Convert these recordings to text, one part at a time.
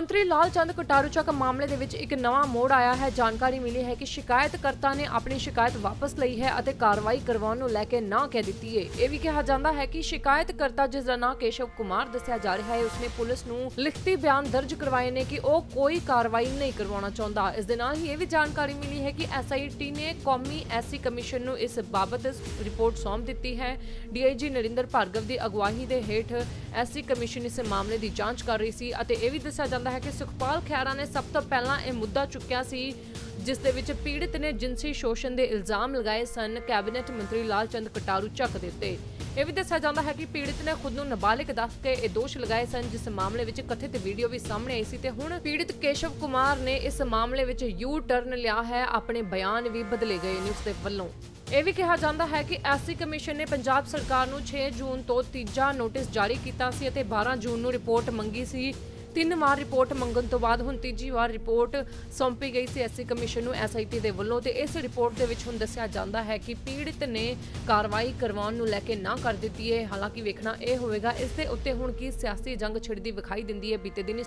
ਮੰਤਰੀ ਲਾਲ ਚੰਦ ਕਟਾਰੂ ਚੱਕ ਮਾਮਲੇ ਦੇ ਵਿੱਚ ਇੱਕ ਨਵਾਂ ਮੋੜ ਆਇਆ ਹੈ। ਜਾਣਕਾਰੀ ਮਿਲੀ ਹੈ ਕਿ ਸ਼ਿਕਾਇਤਕਰਤਾ ਨੇ ਆਪਣੀ ਸ਼ਿਕਾਇਤ ਵਾਪਸ ਲਈ ਹੈ ਅਤੇ ਕਾਰਵਾਈ ਕਰਵਾਉਣ ਨੂੰ ਲੈ ਕੇ ਨਾ ਕਹਿ ਦਿੱਤੀ ਹੈ ਇਹ ਵੀ ਕਿਹਾ ਜਾਂਦਾ ਹੈ ਕਿ ਸ਼ਿਕਾਇਤਕਰਤਾ ਜਿਸ ਦਾ ਨਾਂ ਕੇਸ਼ਵ ਕੁਮਾਰ ਦੱਸਿਆ ਜਾ ਰਿਹਾ ਹੈ, ਉਸਨੇ ਪੁਲਿਸ ਨੂੰ ਲਿਖਤੀ ਬਿਆਨ ਦਰਜ ਕਰਵਾਏ ਨੇ ਕਿ ਉਹ ਕੋਈ ਕਾਰਵਾਈ ਨਹੀਂ ਕਰਵਾਉਣਾ ਚਾਹੁੰਦਾ। ਇਸ ਦੇ ਨਾਲ ਹੀ ਇਹ ਵੀ ਜਾਣਕਾਰੀ ਮਿਲੀ ਹੈ ਕਿ ਐਸਆਈਟੀ ਨੇ ਕੌਮੀ ਐਸਸੀ ਕਮਿਸ਼ਨ ਨੂੰ ਇਸ ਬਾਬਤ ਰਿਪੋਰਟ ਸੌਂਪ ਦਿੱਤੀ ਹੈ। ਡੀਆਈਜੀ ਨਰਿੰਦਰ ਭਾਰਗਵ ਦੀ ਅਗਵਾਈ ਦੇ ਹੇਠ ਐਸਸੀ ਕਮਿਸ਼ਨ ਇਸ ਮਾਮਲੇ ਦੀ ਜਾਂਚ ਕਰ ਰਹੀ ਸੀ ਅਤੇ ਇਹ ਵੀ ਦੱਸਿਆ ਜਾਂਦਾ ਹੈ ਕਿ ਸੁਖਪਾਲ ਖਹਿਰਾ ਨੇ ਸਭ ਤੋਂ ਪਹਿਲਾਂ ਇਹ ਮੁੱਦਾ ਚੁੱਕਿਆ ਸੀ, ਜਿਸ ਦੇ ਵਿੱਚ ਪੀੜਤ ਨੇ ਜਿੰਸੀ ਸ਼ੋਸ਼ਣ ਦੇ ਇਲਜ਼ਾਮ ਲਗਾਏ ਸਨ, ਕੈਬਨਿਟ ਮੰਤਰੀ ਲਾਲਚੰਦ ਕਟਾਰੂ ਚੱਕ ਦੇ ਉੱਤੇ ਇਹ ਵੀ ਦੱਸਿਆ ਜਾਂਦਾ ਹੈ ਕਿ ਪੀੜਤ ਨੇ ਖੁਦ ਨੂੰ ਨਾਬਾਲਿਗ ਦੱਸ ਕੇ ਇਹ ਦੋਸ਼ ਲਗਾਏ ਸਨ, ਜਿਸ ਮਾਮਲੇ ਵਿੱਚ ਕਥਿਤ ਵੀਡੀਓ ਵੀ ਸਾਹਮਣੇ ਆਈ ਸੀ ਤੇ ਹੁਣ ਪੀੜਤ ਕੇਸ਼ਵ ਕੁਮਾਰ ਨੇ ਇਸ ਮਾਮਲੇ ਵਿੱਚ ਯੂ ਟਰਨ ਲਿਆ ਹੈ, ਆਪਣੇ ਬਿਆਨ ਵੀ ਬਦਲੇ ਗਏ ਨੇ ਉਸ ਦੇ ਵੱਲੋਂ। ਇਹ ਵੀ ਕਿਹਾ ਜਾਂਦਾ ਹੈ ਕਿ ਐਸਸੀ ਕਮਿਸ਼ਨ ਨੇ ਪੰਜਾਬ ਸਰਕਾਰ ਨੂੰ 6 ਜੂਨ ਤੋਂ ਤੀਜਾ ਨੋਟਿਸ ਜਾਰੀ ਕੀਤਾ ਸੀ ਅਤੇ 12 ਜੂਨ ਨੂੰ ਰਿਪੋਰਟ ਮੰਗੀ ਸੀ। ਤਿੰਨ ਵਾਰ ਰਿਪੋਰਟ ਮੰਗਣ ਤੋਂ ਬਾਅਦ ਹੁਣ ਤੀਜੀ ਵਾਰ ਰਿਪੋਰਟ ਸੌਂਪੀ ਗਈ ਸੀ ਐਸਸੀ ਕਮਿਸ਼ਨ ਨੂੰ, ਐਸਆਈਟੀ ਦੇ ਵੱਲੋਂ ਤੇ ਇਸ ਰਿਪੋਰਟ ਦੇ ਵਿੱਚ ਹੁਣ ਦੱਸਿਆ ਜਾਂਦਾ ਹੈ ਕਿ ਪੀੜਤ ਨੇ ਕਾਰਵਾਈ ਕਰਵਾਉਣ ਨੂੰ ਲੈ ਕੇ ਨਾ ਕਰ ਦਿੱਤੀ ਹੈ। ਹਾਲਾਂਕਿ ਵੇਖਣਾ ਇਹ ਹੋਵੇਗਾ, ਇਸ ਦੇ ਉੱਤੇ ਹੁਣ ਕੀ ਸਿਆਸੀ ਜੰਗ ਛਿੜਦੀ ਵਿਖਾਈ ਦਿੰਦੀ ਹੈ ਬੀਤੇ ਦਿਨ।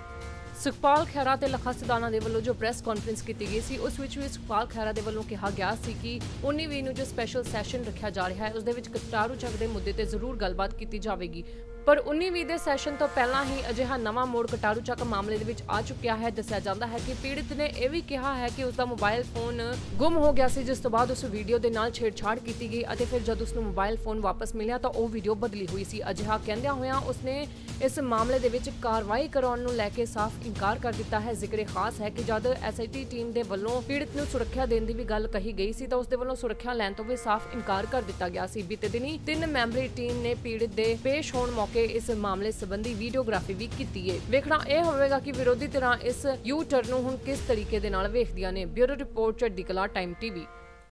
ਸੁਖਪਾਲ ਖਹਿਰਾ ਤੇ ਲਖਾ ਸਿਧਾਣਾ ਦੇ ਵੱਲੋਂ ਜੋ ਪ੍ਰੈਸ ਕਾਨਫਰੰਸ ਕੀਤੀ ਗਈ ਸੀ, ਉਸ ਵਿੱਚ ਵੀ ਸੁਖਪਾਲ ਖਹਿਰਾ ਦੇ ਵੱਲੋਂ ਕਿਹਾ ਗਿਆ ਸੀ ਕਿ 19 ਵੀਹ ਨੂੰ ਜੋ ਸਪੈਸ਼ਲ ਸੈਸ਼ਨ ਰੱਖਿਆ ਜਾ ਰਿਹਾ ਹੈ, ਉਸ ਦੇ ਵਿੱਚ ਕਟਾਰੂ ਚੱਕ ਦੇ ਮੁੱਦੇ ਤੇ ਜ਼ਰੂਰ ਗੱਲਬਾਤ ਕੀਤੀ ਜਾਵੇਗੀ। ਪਰ 19 ਦੇ ਸੈਸ਼ਨ ਤੋਂ ਪਹਿਲਾਂ ਹੀ ਅਜਿਹਾ ਨਵਾਂ ਮੋੜ ਕਟਾਰੂ ਚੱਕ ਮਾਮਲੇ ਦੇ ਵਿੱਚ ਆ ਚੁੱਕਿਆ ਹੈ, ਦੱਸਿਆ ਜਾਂਦਾ ਹੈ ਕਿ ਪੀੜਤ ਨੇ ਇਹ ਵੀ ਕਿਹਾ ਹੈ ਕਿ ਉਸ ਦਾ ਮੋਬਾਈਲ ਫੋਨ ਗੁੰਮ ਹੋ ਗਿਆ ਸੀ, ਜਿਸ ਤੋਂ ਬਾਅਦ ਉਸ ਵੀਡੀਓ ਦੇ ਨਾਲ ਛੇੜਛਾੜ ਕੀਤੀ ਗਈ ਅਤੇ ਫਿਰ ਜਦ ਉਸ ਨੂੰ ਮੋਬਾਈਲ ਫੋਨ ਵਾਪਸ ਮਿਲਿਆ ਤਾਂ ਉਹ ਵੀਡੀਓ ਬਦਲੀ ਹੋਈ ਸੀ। ਅਜਿਹਾ ਕਹਿੰਦਿਆਂ ਹੋਇਆਂ ਉਸਨੇ ਇਸ ਮਾਮਲੇ ਦੇ ਵਿੱਚ ਕਾਰਵਾਈ ਕਰਾਉਣ ਨੂੰ ਲੈ ਕੇ ਸਾਫ਼ ਇਨਕਾਰ ਕਰ ਦਿੱਤਾ ਹੈ। ਜ਼ਿਕਰੇ ਖਾਸ ਹੈ ਕਿ ਜਦ ਐਸਆਈਟੀ ਟੀਮ ਦੇ ਵੱਲੋਂ ਪੀੜਤ ਨੂੰ ਸੁਰੱਖਿਆ ਦੇਣ ਦੀ ਵੀ ਗੱਲ ਕਹੀ ਗਈ ਸੀ, ਤਾਂ ਉਸ ਦੇ ਵੱਲੋਂ ਸੁਰੱਖਿਆ ਲੈਣ ਤੋਂ ਵੀ ਸਾਫ਼ ਇਨਕਾਰ ਕਰ ਦਿੱਤਾ ਗਿਆ ਸੀ। ਬੀਤੇ ਦਿਨੀ ਤਿੰਨ ਮੈਂਬਰੀ ਟੀਮ ਨੇ ਪੀੜਤ ਦੇ ਪੇਸ਼ ਹੋਣ ਮੌਕੇ ਇਸ ਮਾਮਲੇ ਸੰਬੰਧੀ ਵੀਡੀਓਗ੍ਰਾਫੀ ਵੀ ਕੀਤੀ ਹੈ ਵੇਖਣਾ ਇਹ ਹੋਵੇਗਾ ਕਿ ਵਿਰੋਧੀ ਧਿਰਾਂ ਇਸ ਯੂ ਟਰਨ ਨੂੰ ਹੁਣ ਕਿਸ ਤਰੀਕੇ ਦੇ ਨਾਲ ਵੇਖਦੀਆਂ ਨੇ। ਬਿਊਰੋ ਰਿਪੋਰਟ ਚੜ੍ਹਦੀ ਕਲਾ ਟਾਈਮ ਟੀਵੀ